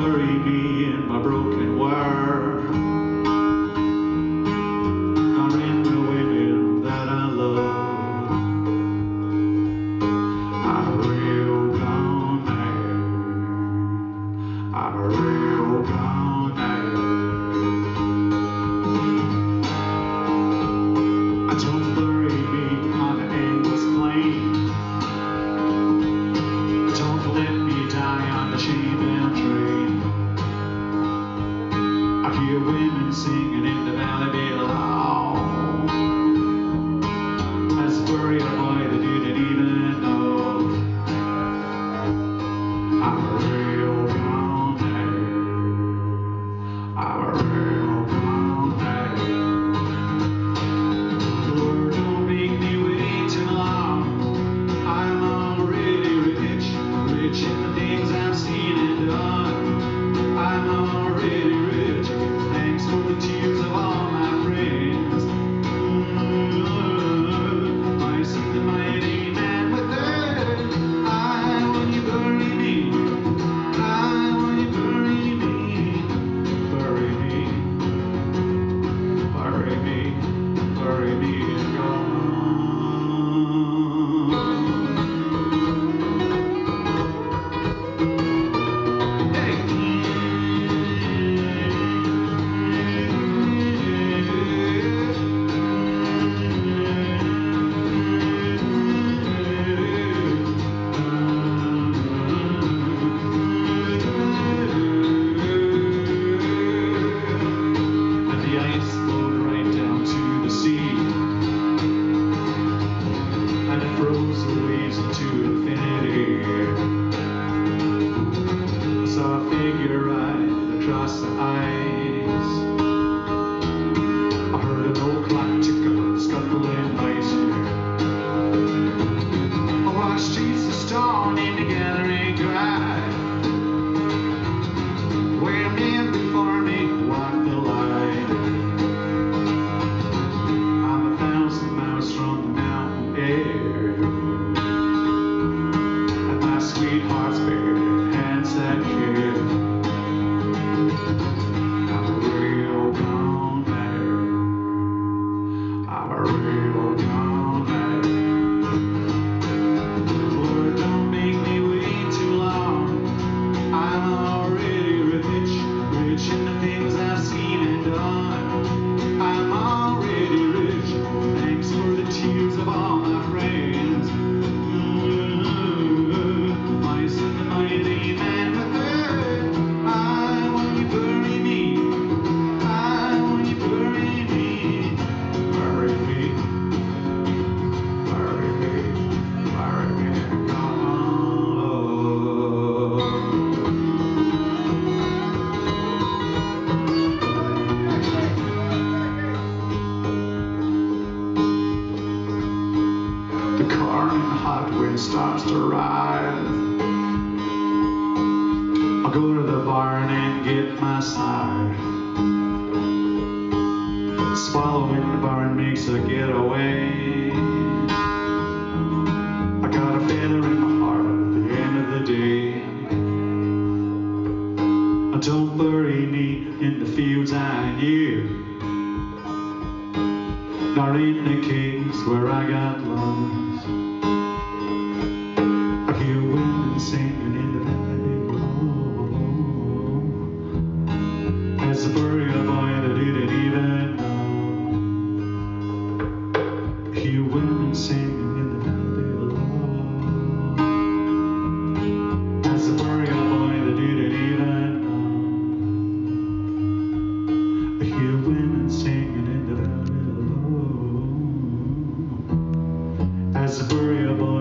bury me in my broken world. hear women singing in the valley below. reason to infinity. Thanks for the tears of all my friends. Mm-hmm. I send my name to. I'll go to the barn and get my snare. Swallowing the barn makes a getaway. I got a feather in my heart at the end of the day. Don't bury me in the fields I knew, Not in the caves where I got lost. singing in the valley below. A burger boy that didn't even know. He went singing in the valley below. As a burger boy that didn't even know. Boy.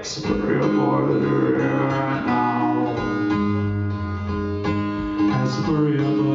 It's real for the right now. It's real